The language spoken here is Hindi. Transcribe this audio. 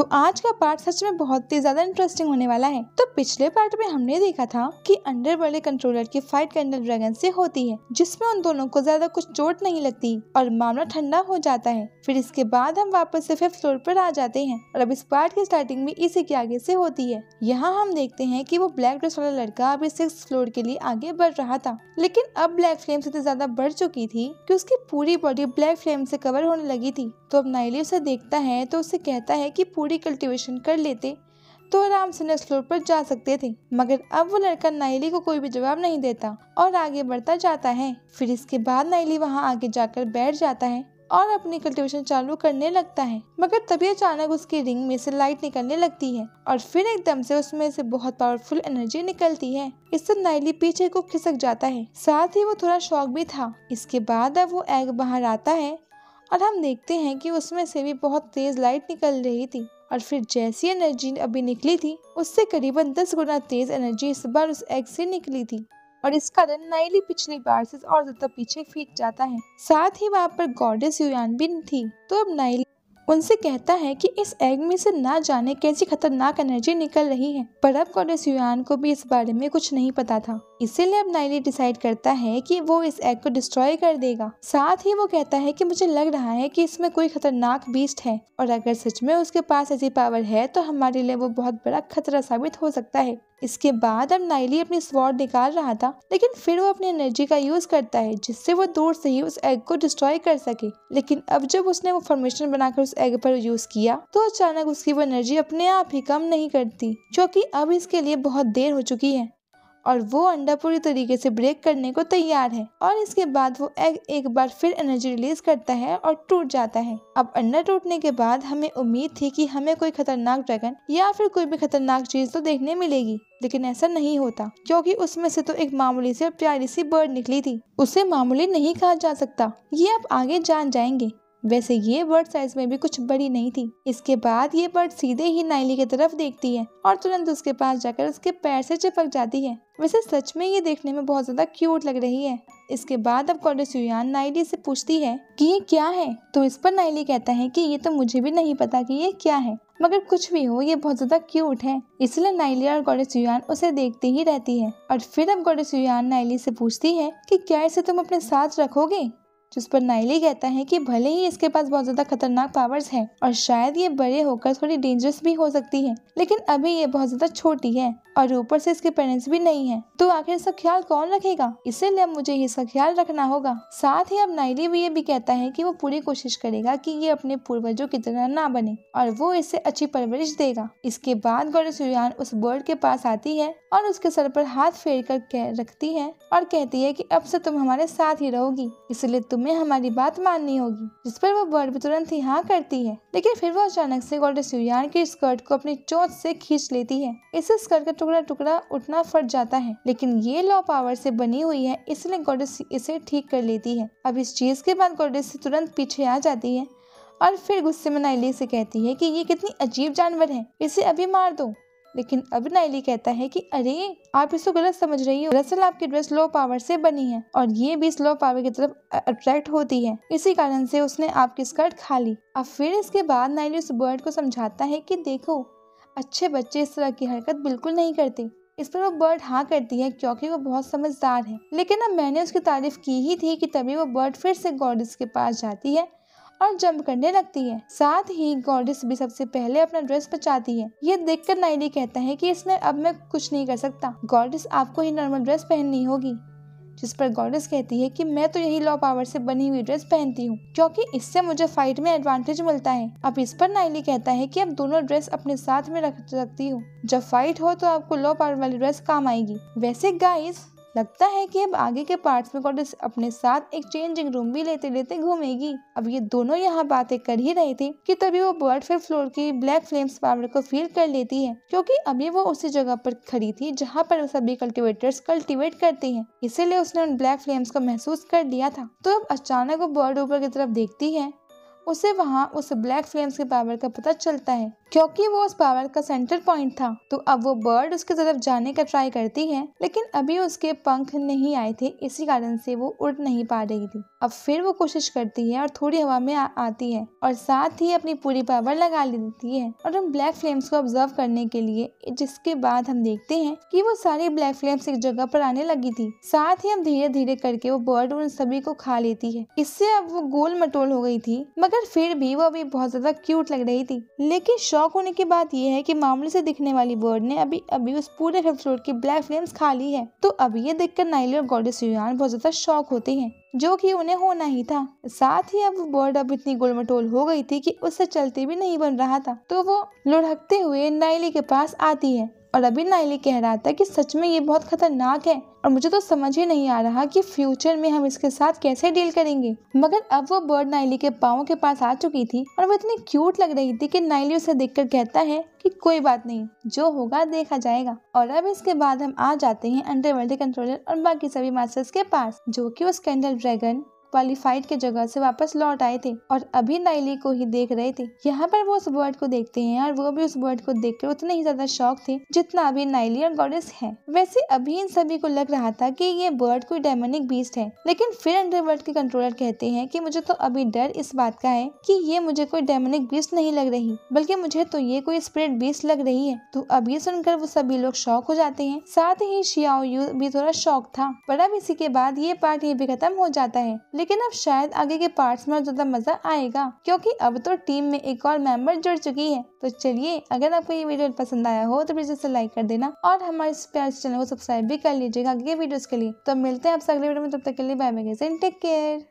तो आज का पार्ट सच में बहुत ही ज़्यादा इंटरेस्टिंग होने वाला है। तो पिछले पार्ट में हमने देखा था कि अंडर वाले कंट्रोलर की फाइट कैंडल ड्रैगन से होती है, जिसमें उन दोनों को ज़्यादा कुछ चोट नहीं लगती और मामला ठंडा हो जाता है। फिर इसके बाद हम वापस से फिफ्थ फ्लोर पर आ जाते हैं और अब इस पार्ट की स्टार्टिंग भी इसी के आगे से होती है। यहाँ हम देखते हैं की वो ब्लैक ड्रेस वाला लड़का अभी सिक्स फ्लोर के लिए आगे बढ़ रहा था, लेकिन अब ब्लैक फ्लेम से ज़्यादा बढ़ चुकी थी की उसकी पूरी बॉडी ब्लैक फ्लेम से कवर होने लगी थी। तो अब नाइली उसे देखता है तो उसे कहता है कि पूरी कल्टीवेशन कर लेते तो आराम से नेक्स्ट फ्लोर पर जा सकते थे। मगर अब वो लड़का नाइली को कोई भी जवाब नहीं देता और आगे बढ़ता जाता है। फिर इसके बाद नाइली वहाँ आगे जाकर बैठ जाता है और अपनी कल्टीवेशन चालू करने लगता है। मगर तभी अचानक उसकी रिंग में से लाइट निकलने लगती है और फिर एकदम से उसमें से बहुत पावरफुल एनर्जी निकलती है। इससे नाइली पीछे को खिसक जाता है। साथ ही वो थोड़ा शौक भी था। इसके बाद अब वो एग बाहर आता है और हम देखते हैं कि उसमें से भी बहुत तेज लाइट निकल रही थी। और फिर जैसी एनर्जी अभी निकली थी, उससे करीबन दस गुना तेज एनर्जी इस बार उस एग से निकली थी। और इस कारण नाइली पिछली बार से और ज़्यादा पीछे फीट जाता है। साथ ही वहाँ पर गॉडेस युयान भी थी तो अब नाइली उनसे कहता है कि इस एग में से ना जाने कैसी खतरनाक एनर्जी निकल रही है। पर अब गॉडेस युयान को भी इस बारे में कुछ नहीं पता था। इसीलिए अब नाइली डिसाइड करता है कि वो इस एग को डिस्ट्रॉय कर देगा। साथ ही वो कहता है कि मुझे लग रहा है कि इसमें कोई खतरनाक बीस्ट है और अगर सच में उसके पास ऐसी पावर है तो हमारे लिए वो बहुत बड़ा खतरा साबित हो सकता है। इसके बाद अब नाइली अपनी स्वॉर्ड निकाल रहा था, लेकिन फिर वो अपनी एनर्जी का यूज़ करता है, जिससे वो दूर से ही उस एग को डिस्ट्रॉय कर सके। लेकिन अब जब उसने वो फॉर्मेशन बनाकर उस एग पर यूज़ किया तो अचानक उसकी वो एनर्जी अपने आप ही कम नहीं करती क्योंकि अब इसके लिए बहुत देर हो चुकी है। और वो अंडा पूरी तरीके से ब्रेक करने को तैयार है। और इसके बाद वो एग एक बार फिर एनर्जी रिलीज़ करता है और टूट जाता है। अब अंडा टूटने के बाद हमें उम्मीद थी कि हमें कोई खतरनाक ड्रैगन या फिर कोई भी खतरनाक चीज़ तो देखने मिलेगी, लेकिन ऐसा नहीं होता, क्योंकि उसमें से तो एक मामूली सी प्यारी सी बर्ड निकली थी। उसे मामूली नहीं कहा जा सकता। ये आप आगे जान जाएँगे। वैसे ये बर्ड साइज़ में भी कुछ बड़ी नहीं थी। इसके बाद ये बर्ड सीधे ही नाइली की तरफ़ देखती है और तुरंत उसके पास जाकर उसके पैर से चिपक जाती है। वैसे सच में ये देखने में बहुत ज़्यादा क्यूट लग रही है। इसके बाद अब कॉलेज युयान नाइली से पूछती है कि ये क्या है? तो इस पर नाइली कहता है कि ये तो मुझे भी नहीं पता कि ये क्या है, मगर कुछ भी हो ये बहुत ज़्यादा क्यूट है। इसलिए नाइली और गॉडेस युयान उसे देखती ही रहती है। और फिर अब गॉडेस युयान नाइली से पूछती है कि क्या इसे तुम अपने साथ रखोगे? जिस पर नाइली कहता है कि भले ही इसके पास बहुत ज़्यादा खतरनाक पावर्स हैं और शायद ये बड़े होकर थोड़ी डेंजरस भी हो सकती है, लेकिन अभी ये बहुत ज़्यादा छोटी है और ऊपर से इसके पेरेंट्स भी नहीं है। तो आखिर इसका ख्याल कौन रखेगा? इसीलिए मुझे इसका ख्याल रखना होगा। साथ ही अब नाइली भी ये भी कहता है कि वो पूरी कोशिश करेगा कि ये अपने पूर्वजों की तरह ना बने और वो इसे अच्छी परवरिश देगा। इसके बाद गौरी उस बर्ड के पास आती है और उसके सर पर हाथ फेर कर रखती है और कहती है कि अब से तुम हमारे साथ ही रहोगी, इसलिए तुम्हें हमारी बात माननी होगी, जिस पर वो बर्ड भी तुरंत ही हाँ करती है। लेकिन फिर वो अचानक से गौरी सुयान के स्कर्ट को अपनी चोट से खींच लेती है। इस स्कर्ट का टुकड़ा टुकड़ा उठना फट जाता है, लेकिन ये लॉ पावर से बनी हुई है, इसलिए गॉडेस इसे ठीक कर लेती है। अब इस चीज़ के बाद गॉडेस तुरंत पीछे आ जाती है और फिर गुस्से में नाइली से कहती है कि ये कितनी अजीब जानवर है, इसे अभी मार दो। लेकिन अब नाइली कहता है कि, अरे, आप इसको गलत समझ रही हो। दरअसल आपकी ड्रेस लो पावर से बनी है और ये भी इस लो पावर की तरफ़ अट्रैक्ट होती है। इसी कारण से उसने आपकी स्कर्ट खा ली। अब फिर इसके बाद नाइली उस बर्ड को समझाता है कि, देखो, अच्छे बच्चे इस तरह की हरकत बिल्कुल नहीं करते। इस पर वो बर्ड हाँ करती है क्योंकि वो बहुत समझदार है। लेकिन अब मैंने उसकी तारीफ़ की ही थी कि तभी वो बर्ड फिर से गॉडिस के पास जाती है और जंप करने लगती है। साथ ही गॉडिस भी सबसे पहले अपना ड्रेस बचाती है। ये देखकर नाइली कहता है कि इसमें अब मैं कुछ नहीं कर सकता। गॉडिस आपको ही नॉर्मल ड्रेस पहननी होगी, जिस पर गॉडेस कहती है कि मैं तो यही लॉ पावर से बनी हुई ड्रेस पहनती हूँ, क्योंकि इससे मुझे फाइट में एडवांटेज मिलता है। अब इस पर नाइली कहता है कि अब दोनों ड्रेस अपने साथ में रख सकती हूँ। जब फाइट हो तो आपको लॉ पावर वाली ड्रेस काम आएगी। वैसे गाइस लगता है कि अब आगे के पार्ट्स में गॉडेस अपने साथ एक चेंजिंग रूम भी लेते लेते घूमेगी। अब ये दोनों यहाँ बातें कर ही रहे थे कि तभी वो बर्ड फिर फ्लोर की ब्लैक फ्लेम्स पावर को फील कर लेती है, क्योंकि अभी वो उसी जगह पर खड़ी थी जहाँ पर सभी कल्टिवेटर्स कल्टिवेट करते हैं। इसीलिए उसने उन ब्लैक फ्लेम्स को महसूस कर लिया था। तो अब अचानक वो बर्ड ऊपर की तरफ़ देखती है, उसे वहाँ उस ब्लैक फ्लेम्स के पावर का पता चलता है क्योंकि वो उस पावर का सेंटर पॉइंट था तो अब वो बर्ड उसके तरफ़ जाने का ट्राई करती है लेकिन अभी उसके पंख नहीं आए थे इसी कारण से वो उड़ नहीं पा रही थी। अब फिर वो कोशिश करती है और थोड़ी हवा में आ, आती है और साथ ही अपनी पूरी पावर लगा लेती है। और हम ब्लैक फ्लेम्स को ऑब्ज़र्व करने के लिए जिसके बाद हम देखते हैं कि वो सारी ब्लैक फ्लेम्स एक जगह पर आने लगी थी। साथ ही हम धीरे धीरे करके वो बर्ड उन सभी को खा लेती है। इससे अब वो गोल मटोल हो गई थी मगर फिर भी वो अभी बहुत ज़्यादा क्यूट लग रही थी। लेकिन शौक होने की बात यह है कि मामूली से दिखने वाली बर्ड ने अभी अभी उस पूरे फ्लोर की ब्लैक फ्लेम्स खा ली है। तो अब ये देखकर नाइली और गॉडेस सुन बहुत ज़्यादा शौक होते हैं, जो कि उन्हें होना ही था। साथ ही अब बर्ड अब इतनी गोलमटोल हो गई थी कि उससे चलते भी नहीं बन रहा था। तो वो लुढ़कते हुए नाइली के पास आती है। और अभी नाइली कह रहा था कि सच में ये बहुत खतरनाक है और मुझे तो समझ ही नहीं आ रहा कि फ्यूचर में हम इसके साथ कैसे डील करेंगे। मगर अब वो बर्ड नाइली के पाओ के पास आ चुकी थी और वो इतनी क्यूट लग रही थी कि नाइली उसे देखकर कहता है कि कोई बात नहीं, जो होगा देखा जाएगा। और अब इसके बाद हम आ जाते हैं अंडरवर्ल्ड कंट्रोलर और बाकी सभी मास्टर्स के पास, जो कि वो स्कैंडल ड्रैगन वाली फाइट के जगह से वापस लौट आए थे और अभी नाइली को ही देख रहे थे। यहाँ पर वो उस बर्ड को देखते हैं और वो भी उस बर्ड को देखकर उतने ही ज़्यादा शौक थे जितना अभी नाइली और गॉडेस है। वैसे अभी इन सभी को लग रहा था कि ये बर्ड कोई डेमोनिक बीस्ट है, लेकिन फिर अंडरवर्ल्ड के कंट्रोलर कहते हैं कि मुझे तो अभी डर इस बात का है कि ये मुझे कोई डेमोनिक बीस्ट नहीं लग रही, बल्कि मुझे तो ये कोई स्पिरिट बीस्ट लग रही है। तो अभी सुनकर वो सभी लोग शौक हो जाते हैं। साथ ही शियाओ भी थोड़ा शौक था, पर अब इसी के बाद ये पार्ट ये भी खत्म हो जाता है। लेकिन अब शायद आगे के पार्ट्स में और ज़्यादा मज़ा आएगा, क्योंकि अब तो टीम में एक और मेंबर जुड़ चुकी है। तो चलिए, अगर आपको ये वीडियो पसंद आया हो तो प्लीज़ इसे लाइक कर देना और हमारे प्यार चैनल को सब्सक्राइब भी कर लीजिएगा आगे वीडियोस के लिए। तो मिलते हैं आपसे अगले वीडियो में, तब तक के लिए बाय बाय टेक केयर